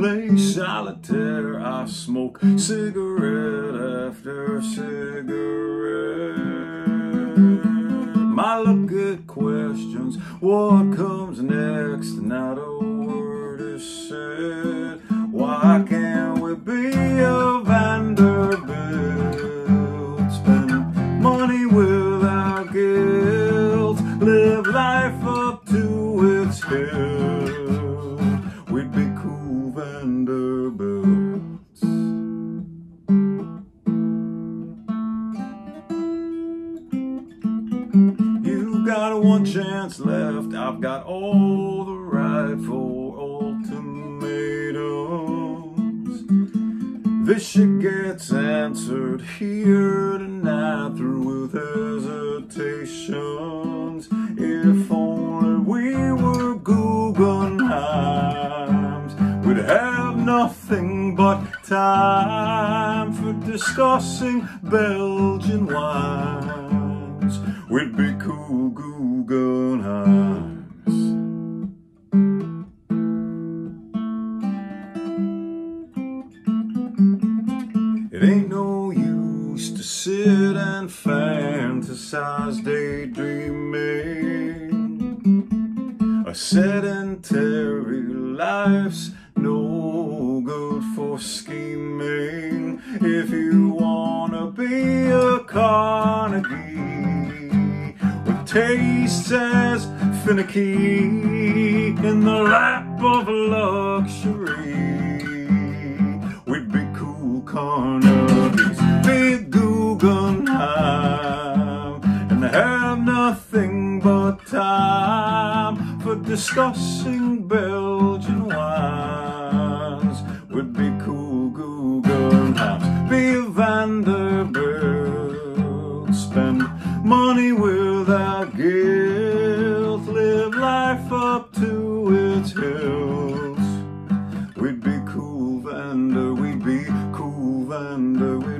solitaire. I smoke cigarette after cigarette. My look at questions, what comes next? Not a word is said. Why can't we be a Vanderbilt? Spend money without guilt, live life up to its hilt. We'd be cool Vanderbilts. You got one chance left. I've got all the right for ultimatums. This shit gets answered here tonight through with hesitations. If only we were Guggenheims, we'd have nothing but time for discussing Belgian wines. We'd be cool Guggenheims. It ain't no use to sit and fantasize daydreaming. A sedentary life's no good for scheming. If you wanna be a Carnegie with tastes as finicky in the lap of luxury. We'd be cool Carnegies, big Guggenheim, and have nothing but time for discussing Belgian Vanderbilt. Spend money without guilt. Live life up to its hills. We'd be cool, Vander. We'd be cool, Vander. We'd